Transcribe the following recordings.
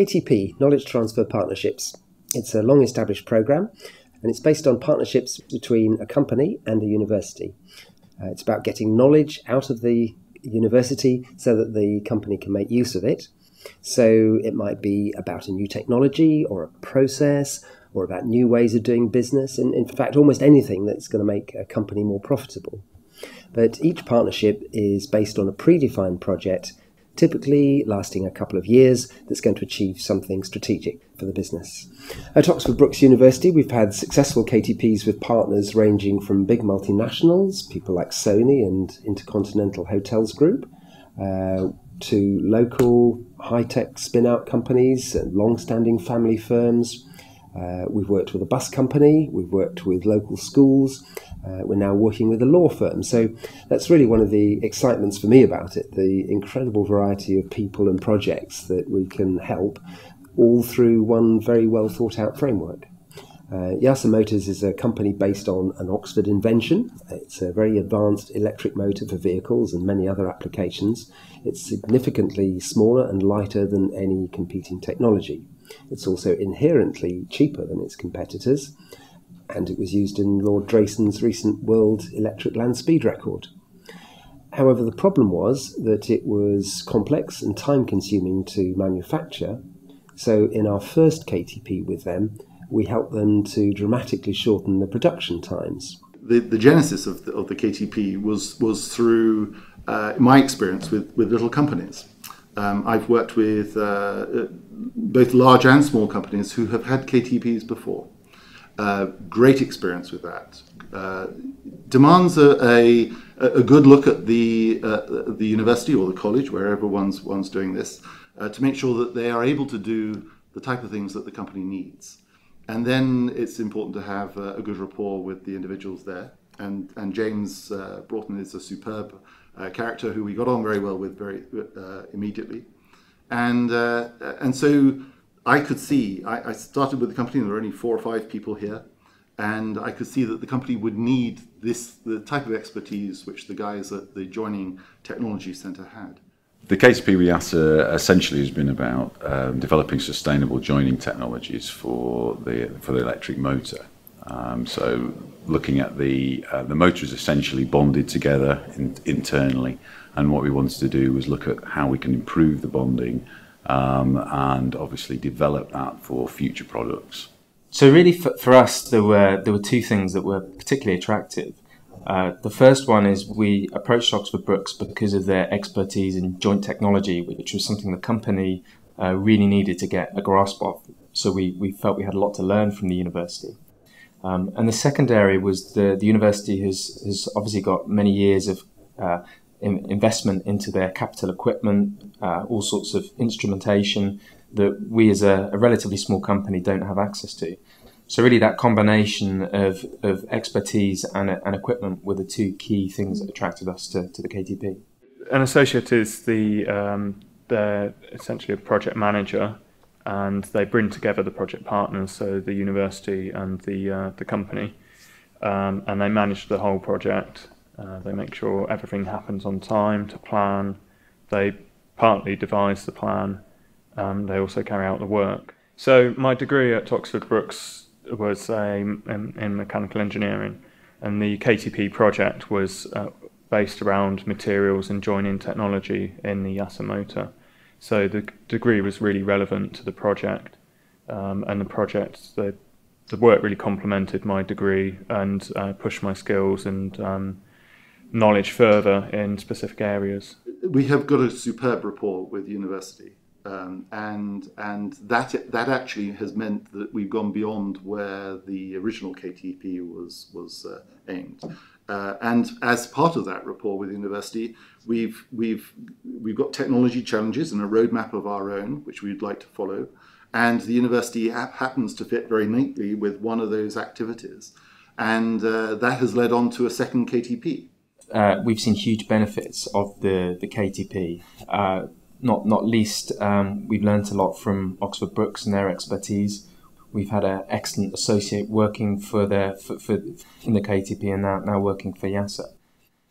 KTP, Knowledge Transfer Partnerships. It's a long established program and it's based on partnerships between a company and a university. Uh, it's about getting knowledge out of the university so that the company can make use of it. So it might be about a new technology or a process or about new ways of doing business, and in fact, almost anything that's going to make a company more profitable. But each partnership is based on a predefined project typically lasting a couple of years, that's going to achieve something strategic for the business. At Oxford Brookes University, we've had successful KTPs with partners ranging from big multinationals, people like Sony and Intercontinental Hotels Group, uh, to local high tech spin out companies and long standing family firms. Uh, we've worked with a bus company, we've worked with local schools, uh, we're now working with a law firm. So that's really one of the excitements for me about it the incredible variety of people and projects that we can help, all through one very well thought out framework. Uh, Yasa Motors is a company based on an Oxford invention. It's a very advanced electric motor for vehicles and many other applications. It's significantly smaller and lighter than any competing technology. It's also inherently cheaper than its competitors, and it was used in Lord Drayson's recent World Electric Land Speed record. However, the problem was that it was complex and time consuming to manufacture. So, in our first KTP with them, we helped them to dramatically shorten the production times. The, the genesis of the, of the KTP was, was through uh, my experience with, with little companies. Um, I've worked with uh, both large and small companies who have had KTPs before. Uh, great experience with that. Uh, demands a, a, a, good look at the, uh, the university or the college, wherever one's, one's doing this, uh, to make sure that they are able to do the type of things that the company needs. And then it's important to have a good rapport with the individuals there. And, and James uh, Broughton is a superb uh, character who we got on very well with very uh, immediately. And, uh, and so I could see, I, I, started with the company, and there were only four or five people here, and I could see that the company would need this, the type of expertise which the guys at the Joining Technology Centre had. The KTP with YASA essentially has been about um, developing sustainable joining technologies for the, for the electric motor. Um, so looking at the uh, the motor is essentially bonded together in, internally, and what we wanted to do was look at how we can improve the bonding um, and obviously develop that for future products. So really, for, for us, there were there were two things that were particularly attractive. Uh, the first one is we approached Oxford Brookes because of their expertise in joint technology, which was something the company uh, really needed to get a grasp of. So we, we felt we had a lot to learn from the university. Um, and the second area was the, the university has, has obviously got many years of uh, in, investment into their capital equipment, uh, all sorts of instrumentation that we as a, a, relatively small company don't have access to. So really that combination of, of expertise and, and equipment were the two key things that attracted us to, to the KTP. An associate is the, um, essentially a project manager and they bring together the project partners, so the university and the uh, the company, um, and they manage the whole project. Uh, they make sure everything happens on time to plan. They partly devise the plan. Um, they also carry out the work. So my degree at Oxford Brookes was a, in, in, mechanical engineering, and the KTP project was uh, based around materials and joining technology in the Yasa motor. So the degree was really relevant to the project, um, and the project, the, the work really complemented my degree and uh, pushed my skills and um, knowledge further in specific areas. We have got a superb rapport with the university. Um, and and that that actually has meant that we've gone beyond where the original KTP was was uh, aimed. Uh, and as part of that rapport with the university, we've, we've, we've got technology challenges and a roadmap of our own, which we'd like to follow. And the university ha happens to fit very neatly with one of those activities. And uh, that has led on to a second KTP. Uh, we've seen huge benefits of the, the KTP. Uh, not, not least, um, we've learned a lot from Oxford Brookes and their expertise. We've had an excellent associate working for the for, for in the KTP and now now working for YASA.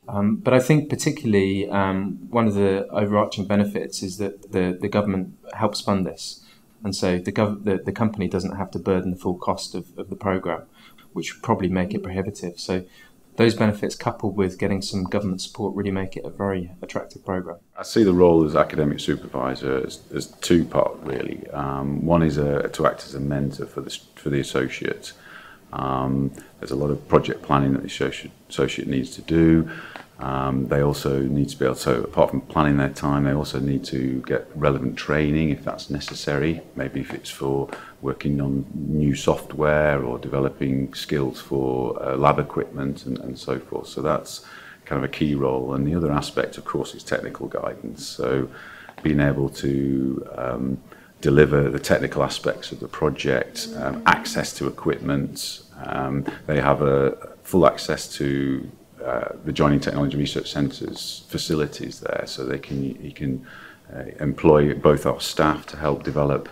Um, but I think particularly um, one of the overarching benefits is that the, the government helps fund this. and so the, gov- the, the company doesn't have to burden the full cost of, of the program, which would probably make it prohibitive. So those benefits coupled with getting some government support really make it a very attractive program. I see the role as academic supervisor as, as two part really. Um, one is a, to act as a mentor for the for the associate. Um, there's a lot of project planning that the associate, associate needs to do. Um, they also need to be able to, apart from planning their time, they also need to get relevant training if that's necessary. Maybe if it's for working on new software or developing skills for uh, lab equipment and, and so forth. So that's kind of a key role. And the other aspect, of course, is technical guidance. So being able to um, deliver the technical aspects of the project, um, access to equipment. Um, they have a full access to uh, the Joining Technology Research Centre's facilities there, so they can he can uh, employ both our staff to help develop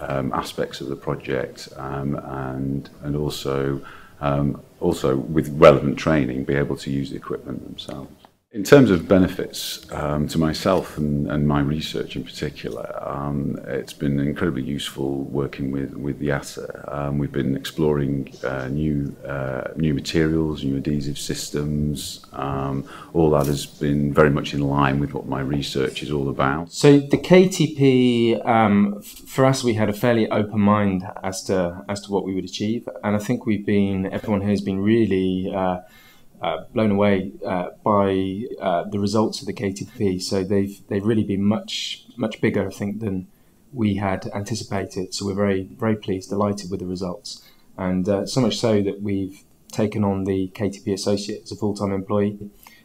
um, aspects of the project um, and and also um, also with relevant training be able to use the equipment themselves. In terms of benefits um, to myself and, and my research in particular, um, it's been incredibly useful working with with the YASA. Um, we've been exploring uh, new uh, new materials, new adhesive systems. Um, all that has been very much in line with what my research is all about. So the KTP, um, for us, we had a fairly open mind as to as to what we would achieve, and I think we've been everyone here has been really. Uh, uh, blown away uh, by uh, the results of the KTP. So they've they've really been much much bigger, I think, than we had anticipated. So we're very very pleased, delighted with the results, and uh, so much so that we've taken on the KTP associate as a full time employee,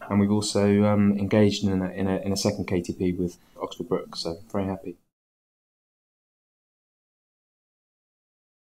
and we've also um, engaged in a, in a in a second KTP with Oxford Brookes. So very happy.